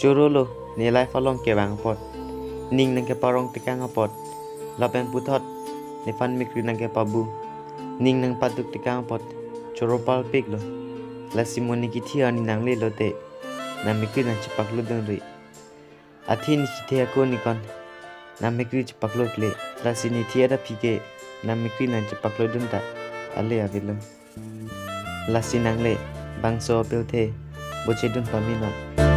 จูรุลูนี่ไล่ฟอลองเกบังปดนิ่งนังเกปารองติกังปดลาเป็นพุทธดนีฟันมิกรินังเกปาบูนิ่งนังปัดุกติกังปดจูรุปัลปิกลูลาซิมอนิกิที่อันนี่ังเล่โลเตนังมิกรินังจับปักลูดังรีอาทินิชิเทียกกนิคอนนังมิกรินจับปักลูดเลลาซินิเทียดาพิเกนังมิกรินังจับปักลูดังตัดอเลียวิลล์ลาซินังเล่บังโซเปลเทบุเชดุนฟามินอ